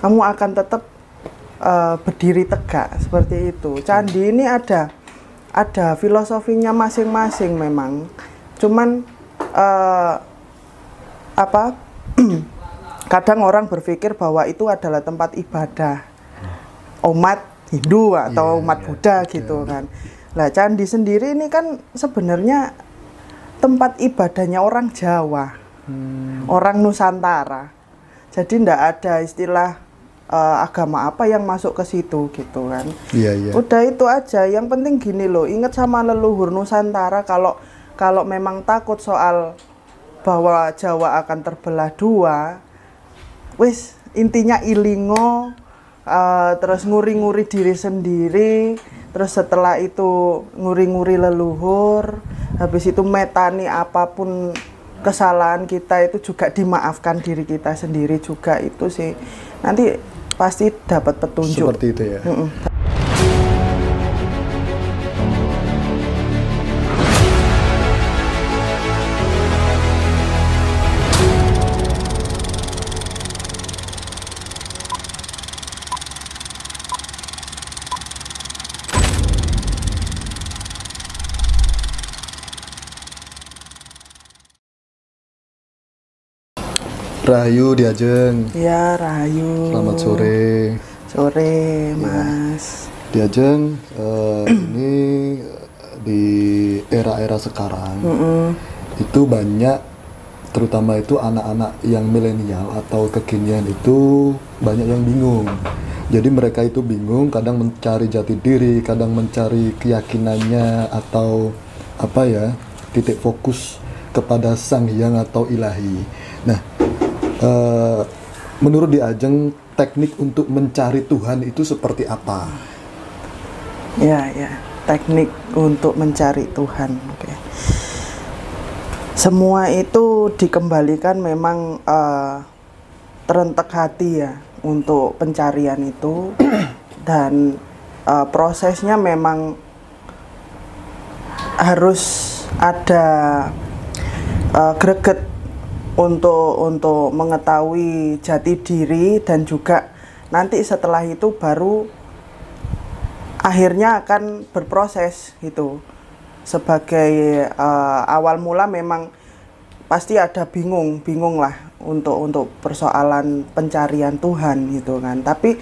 kamu akan tetap uh, berdiri tegak seperti itu. Candi ini ada ada filosofinya masing-masing memang. Cuman uh, apa? kadang orang berpikir bahwa itu adalah tempat ibadah umat Hindu atau yeah, umat yeah, Buddha yeah. gitu kan. Lah candi sendiri ini kan sebenarnya tempat ibadahnya orang Jawa, hmm. orang Nusantara. Jadi ndak ada istilah uh, agama apa yang masuk ke situ gitu kan. Iya, iya. Udah itu aja. Yang penting gini loh, ingat sama leluhur Nusantara kalau kalau memang takut soal bahwa Jawa akan terbelah dua, wis intinya ilingo uh, terus nguri-nguri diri sendiri terus setelah itu nguri-nguri leluhur habis itu metani apa pun kesalahan kita itu juga dimaafkan diri kita sendiri juga itu sih nanti pasti dapat petunjuk seperti itu ya mm -mm. Rahayu Diajeng. Ya, Rahayu. Selamat sore. Sore, ya. Mas. Diajeng, uh, ini di era-era sekarang mm -mm. itu banyak, terutama itu anak-anak yang milenial atau kekinian itu banyak yang bingung. Jadi mereka itu bingung, kadang mencari jati diri, kadang mencari keyakinannya atau apa ya titik fokus kepada sang hyang atau ilahi. Nah, uh, menurut Di Ajeng teknik untuk mencari Tuhan itu seperti apa? Ya, ya, teknik untuk mencari Tuhan. Oke. Okay. Semua itu dikembalikan memang uh, terentek hati ya untuk pencarian itu dan uh, prosesnya memang harus ada uh, greget untuk untuk mengetahui jati diri dan juga nanti setelah itu baru akhirnya akan berproses gitu. Sebagai uh, awal mula memang pasti ada bingung bingung lah untuk untuk persoalan pencarian Tuhan gitu kan. Tapi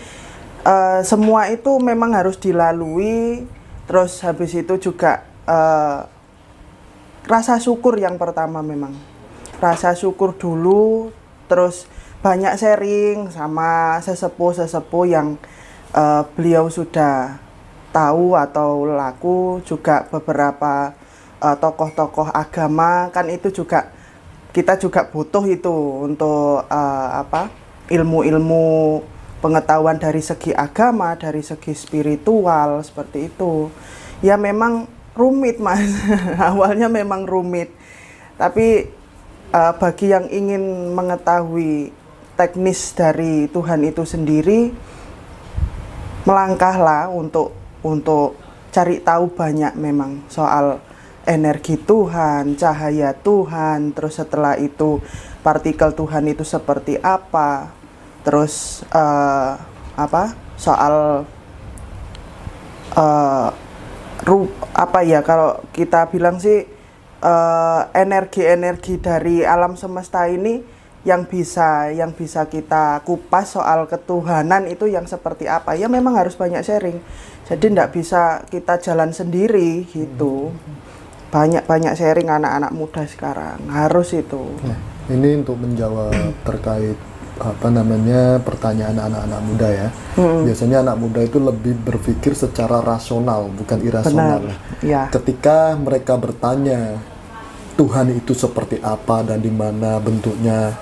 uh, semua itu memang harus dilalui terus habis itu juga uh, rasa syukur yang pertama memang rasa syukur dulu terus banyak sharing sama sesepuh-sesepuh yang uh, beliau sudah tahu atau laku juga beberapa uh, tokoh-tokoh agama. Kan itu juga kita juga butuh itu untuk uh, apa ilmu-ilmu pengetahuan dari segi agama dari segi spiritual seperti itu. Ya memang rumit mas. Awalnya memang rumit. Tapi uh, bagi yang ingin mengetahui teknis dari Tuhan itu sendiri melangkahlah untuk untuk cari tahu banyak memang soal energi Tuhan, cahaya Tuhan, terus setelah itu partikel Tuhan itu seperti apa, terus uh, apa soal uh, rup apa ya kalau kita bilang sih Eh, energi-energi uh, dari alam semesta ini yang bisa yang bisa kita kupas soal ketuhanan itu yang seperti apa. Ya memang harus banyak sharing. Jadi tidak bisa kita jalan sendiri gitu. Banyak banyak sharing anak-anak muda sekarang. Harus itu. Nah, ini untuk menjawab terkait apa namanya pertanyaan anak-anak muda ya hmm. biasanya anak muda itu lebih berpikir secara rasional bukan irasional Benar. Ya. ketika mereka bertanya Tuhan itu seperti apa dan di mana bentuknya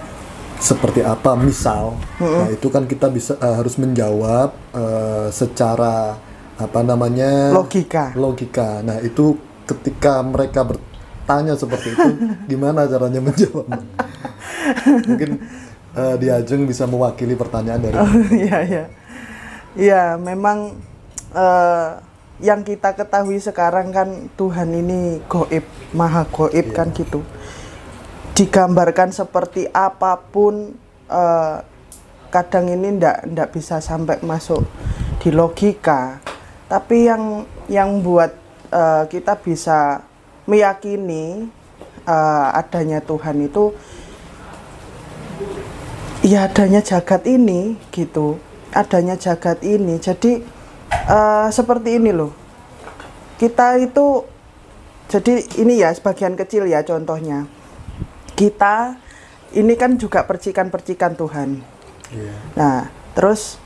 seperti apa misal hmm. nah itu kan kita bisa uh, harus menjawab uh, secara apa namanya logika logika nah itu ketika mereka bertanya seperti itu gimana caranya menjawab mungkin uh, Diajeng bisa mewakili pertanyaan dari oh, iya iya iya memang uh, yang kita ketahui sekarang kan Tuhan ini goib, maha goib yeah. kan gitu. Digambarkan seperti apa pun uh, kadang ini ndak ndak bisa sampai masuk di logika tapi yang yang buat uh, kita bisa meyakini uh, adanya Tuhan itu ya adanya jagat ini gitu. Adanya jagat ini. Jadi uh, seperti ini loh. Kita itu jadi ini ya sebagian kecil ya contohnya. Kita ini kan juga percikan-percikan Tuhan. Yeah. nah terus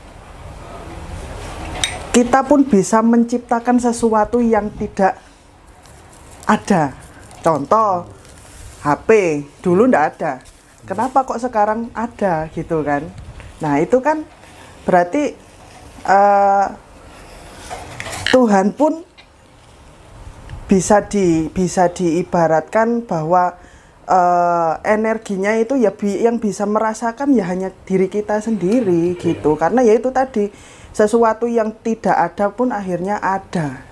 kita pun bisa menciptakan sesuatu yang tidak ada. Contoh HP dulu ndak ada kenapa kok sekarang ada gitu kan? Nah itu kan berarti uh, Tuhan pun bisa di bisa diibaratkan bahwa uh, energinya itu ya bi yang bisa merasakan ya hanya diri kita sendiri gitu. Karena ya itu tadi sesuatu yang tidak ada pun akhirnya ada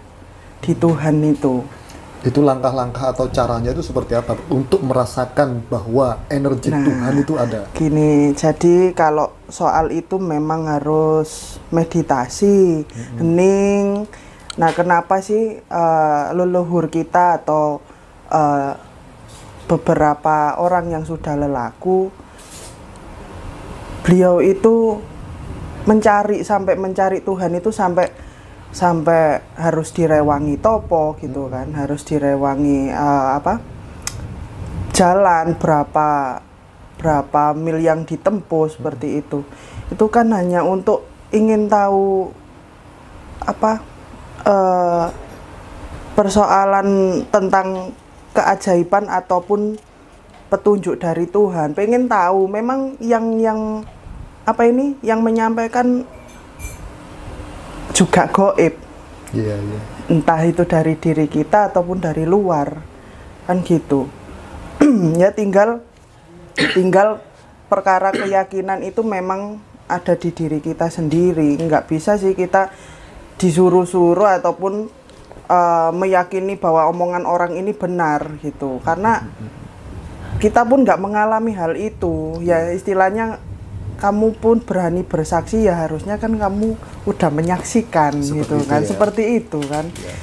di Tuhan itu itu langkah-langkah atau caranya itu seperti apa? Untuk merasakan bahwa energi nah, Tuhan itu ada. gini jadi kalau soal itu memang harus meditasi mm -hmm. hening. Nah, kenapa sih uh, leluhur kita atau uh, beberapa orang yang sudah lelaku beliau itu mencari sampai mencari Tuhan itu sampai sampai harus direwangi topo gitu kan, harus direwangi uh, apa? jalan berapa berapa mil yang ditempuh seperti itu. Itu kan hanya untuk ingin tahu apa uh, persoalan tentang keajaiban ataupun petunjuk dari Tuhan. Pengen tahu memang yang yang apa ini yang menyampaikan juga goib. Iya, iya. Entah itu dari diri kita ataupun dari luar. Kan gitu. ya tinggal tinggal perkara keyakinan itu memang ada di diri kita sendiri. Nggak bisa sih kita disuruh-suruh ataupun uh, meyakini bahwa omongan orang ini benar gitu karena kita pun nggak mengalami hal itu ya istilahnya kamu pun berani bersaksi ya harusnya kan kamu udah menyaksikan seperti gitu kan ya. seperti itu kan ya.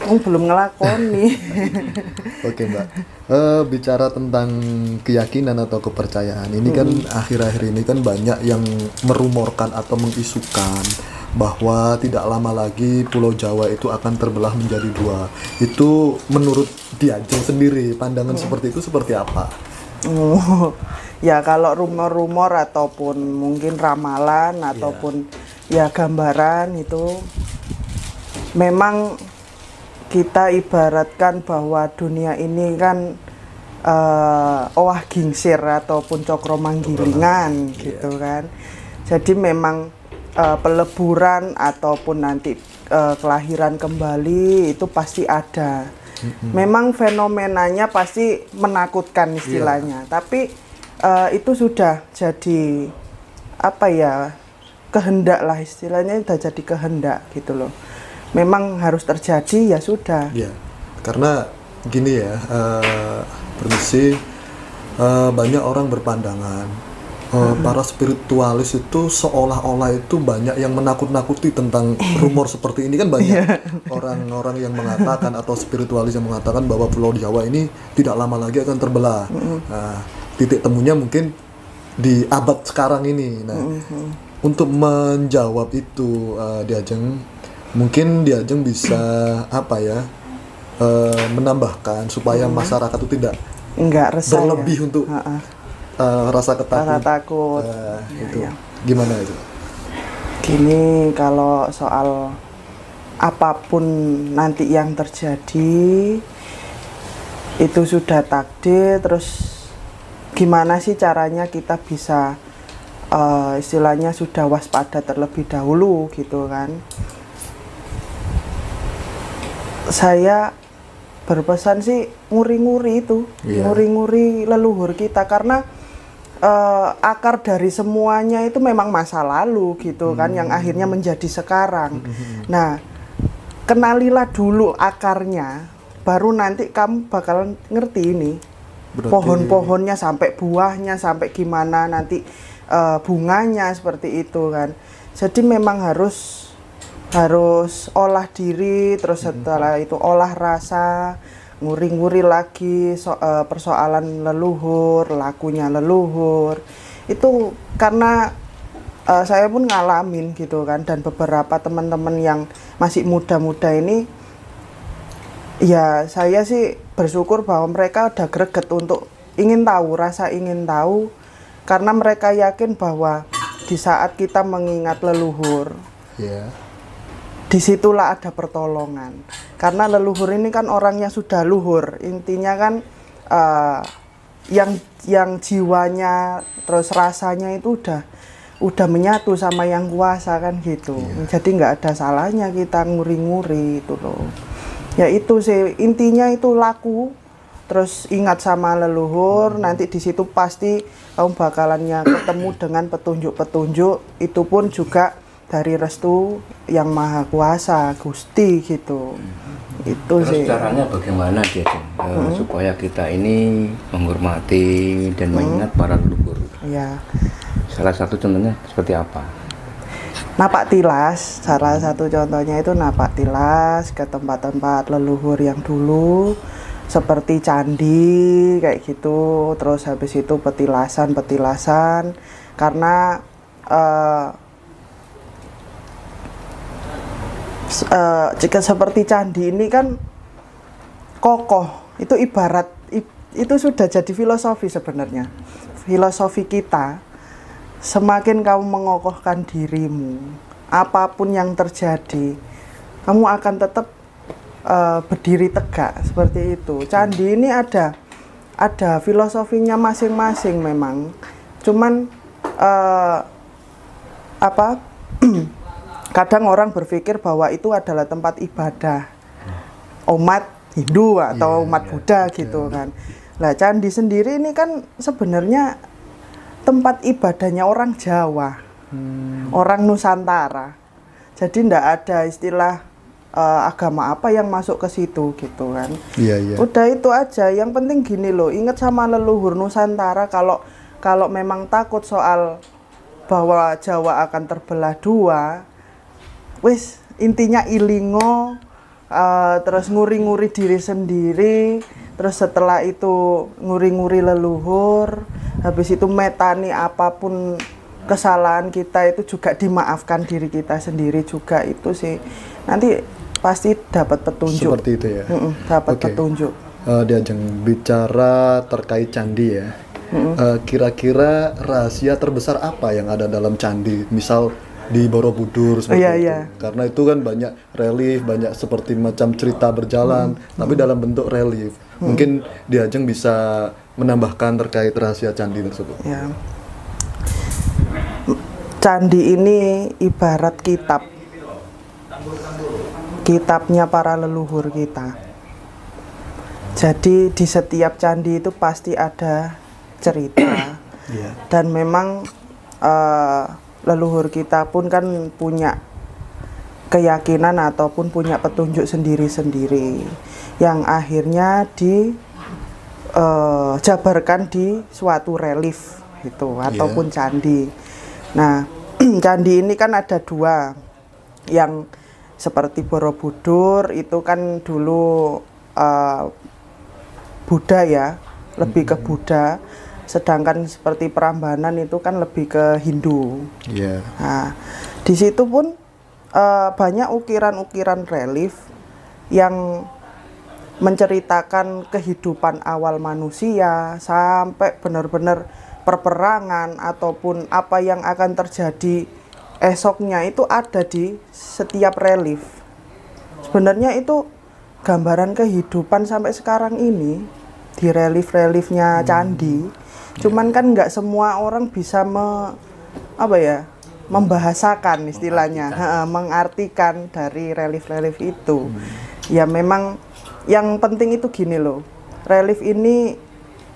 Kamu belum ngelakoni. Oke mbak, uh, bicara tentang keyakinan atau kepercayaan ini kan akhir-akhir ini kan banyak yang merumorkan atau mengisukan bahwa tidak lama lagi Pulau Jawa itu akan terbelah menjadi dua. Itu menurut Diajeng sendiri pandangan hmm. seperti itu seperti apa? Oh, ya kalau rumor-rumor ataupun mungkin ramalan yeah. ataupun ya gambaran itu memang kita ibaratkan bahwa dunia ini kan uh, owah gingsir ataupun cokro manggilingan gitu kan. Jadi memang uh, peleburan ataupun nanti uh, kelahiran kembali itu pasti ada. Mm-hmm. Memang fenomenanya pasti menakutkan istilahnya, yeah. tapi uh, itu sudah jadi apa ya kehendak lah istilahnya sudah jadi kehendak gitu loh. Memang harus terjadi ya sudah. Yeah. Karena gini ya, uh, permisi uh, banyak orang berpandangan uh, para spiritualis itu seolah-olah itu banyak yang menakut-nakuti tentang rumor seperti ini kan banyak iya. orang-orang yang mengatakan atau spiritualis yang mengatakan bahwa Pulau Jawa ini tidak lama lagi akan terbelah. Nah, titik temunya mungkin di abad sekarang ini. Nah, untuk menjawab itu uh, Diajeng mungkin Diajeng bisa apa ya uh, menambahkan supaya masyarakat itu tidak enggak resah berlebih ya? untuk uh -uh uh, rasa ketakut. Rasa takut. Uh, ya, itu. Ya. Gimana itu? Gini kalau soal apa pun nanti yang terjadi itu sudah takdir terus gimana sih caranya kita bisa uh, istilahnya sudah waspada terlebih dahulu gitu kan saya berpesan sih nguri-nguri itu yeah. nguri-nguri leluhur kita karena uh, akar dari semuanya itu memang masa lalu gitu hmm. kan yang akhirnya menjadi sekarang. Hmm. Nah, kenalilah dulu akarnya, baru nanti kamu bakalan ngerti ini. Pohon-pohonnya sampai buahnya sampai gimana nanti eh, bunganya seperti itu kan. Jadi memang harus harus olah diri terus setelah itu olah rasa nguri-nguri lagi so, eh, persoalan leluhur lakunya leluhur itu karena eh, saya pun ngalamin gitu kan dan beberapa teman-teman yang masih muda-muda ini ya saya sih bersyukur bahwa mereka ada greget untuk ingin tahu rasa ingin tahu karena mereka yakin bahwa di saat kita mengingat leluhur Ya. Di situlah ada pertolongan. Karena leluhur ini kan orangnya sudah luhur. Intinya kan eh, yang yang jiwanya terus rasanya itu udah udah menyatu sama yang kuasa kan gitu. Jadi nggak ada salahnya kita nguri-nguri itu loh. Ya itu sih intinya itu laku terus ingat sama leluhur nanti di situ pasti kamu bakalannya ketemu dengan petunjuk-petunjuk. Itu pun juga dari restu yang maha kuasa Gusti gitu. Itu Terus sih. caranya bagaimana dia? Eh, supaya kita ini menghormati dan mengingat para leluhur. ya Salah satu contohnya seperti apa? napak tilas salah satu contohnya itu napak tilas ke tempat-tempat leluhur yang dulu seperti candi kayak gitu. Terus habis itu petilasan petilasan karena eh, eh, jika seperti candi ini kan kokoh. Itu ibarat itu sudah jadi filosofi sebenarnya. Filosofi kita semakin kamu mengokohkan dirimu apa pun yang terjadi kamu akan tetap eh, berdiri tegak seperti itu. Candi ini ada ada filosofinya masing-masing memang. Cuman eh, apa kadang orang berpikir bahwa itu adalah tempat ibadah umat Hindu atau Iya, umat iya, Buddha gitu kan. Lah candi sendiri ini kan sebenarnya tempat ibadahnya orang Jawa, Hmm. orang Nusantara. Jadi ndak ada istilah eh, agama apa yang masuk ke situ gitu kan. Iya, iya. Udah itu aja. Yang penting gini loh, ingat sama leluhur Nusantara kalau kalau memang takut soal bahwa Jawa akan terbelah dua, wis intinya ilingo eh, terus nguri-nguri diri sendiri, terus setelah itu nguri-nguri leluhur, habis itu metani apa pun kesalahan kita itu juga dimaafkan diri kita sendiri juga itu sih nanti pasti dapat petunjuk. Seperti itu ya. Mm-mm, dapat Oke. petunjuk. Eh, Diajeng bicara terkait candi ya. Eh, Kira-kira rahasia terbesar apa yang ada dalam candi? Misal di Borobudur seperti Iya, itu. iya. Karena itu kan banyak relief, banyak seperti macam cerita berjalan, tapi dalam bentuk relief. Mungkin Diajeng bisa menambahkan terkait rahasia candi tersebut. Ya. Candi ini ibarat kitab. Kitabnya para leluhur kita. Jadi di setiap candi itu pasti ada cerita. Iya. Dan memang eh, leluhur kita pun kan punya keyakinan ataupun punya petunjuk sendiri-sendiri yang akhirnya di eh, jabarkan di suatu relief gitu ataupun candi. Nah, candi ini kan ada dua yang seperti Borobudur itu kan dulu eh, Buddha ya, lebih ke Buddha. Sedangkan seperti Prambanan itu kan lebih ke Hindu. Iya. Nah, di situ pun eh, banyak ukiran-ukiran relief yang menceritakan kehidupan awal manusia sampai benar-benar perperangan ataupun apa yang akan terjadi esoknya itu ada di setiap relief. Sebenarnya itu gambaran kehidupan sampai sekarang ini di relief-reliefnya candi. Cuman kan nggak semua orang bisa me, apa ya membahasakan istilahnya, heeh, mengartikan dari relief-relief itu. Ya memang yang penting itu gini loh, relief ini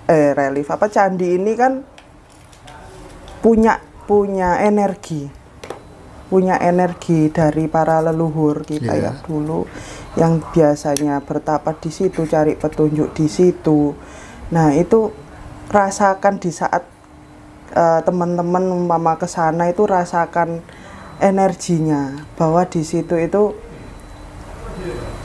eh relief apa candi ini kan punya punya energi, punya energi dari para leluhur kita Iya. ya dulu yang biasanya bertapa di situ cari petunjuk di situ. Nah itu rasakan di saat eh, teman-teman umpama ke sana itu rasakan energinya bahwa di situ itu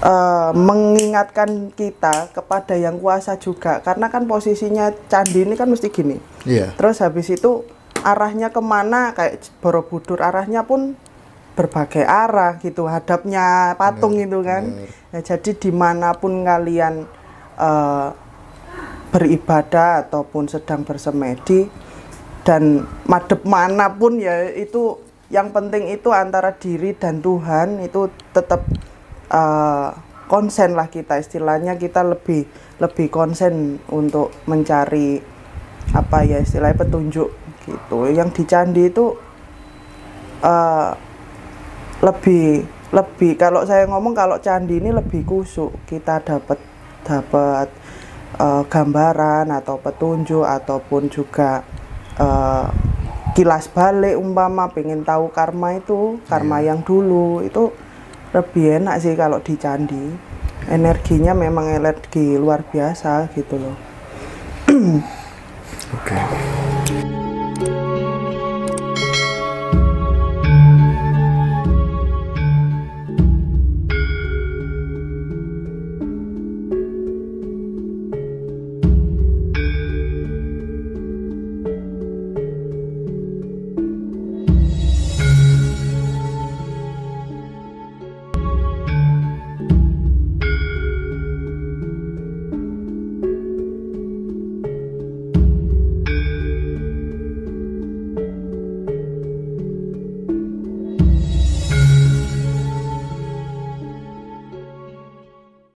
eh, mengingatkan kita kepada yang kuasa juga. Karena kan posisinya candi ini kan mesti gini. Iya. terus habis itu arahnya ke mana kayak Borobudur arahnya pun berbagai arah gitu hadapnya patung itu kan. Ya, jadi di mana pun kalian eh, beribadah ataupun sedang bersemedi dan madep mana pun ya itu yang penting itu antara diri dan Tuhan itu tetap eh, konsen lah kita. Istilahnya kita lebih lebih konsen untuk mencari apa ya istilahnya petunjuk gitu. Yang di candi itu eh, lebih lebih kalau saya ngomong kalau candi ini lebih kusuk. Kita dapat dapat eh, gambaran atau petunjuk ataupun juga eh, kilas balik umpama pengen tahu karma itu karma yang dulu itu lebih enak sih kalau di candi. Energinya memang energi luar biasa gitu loh. Oke.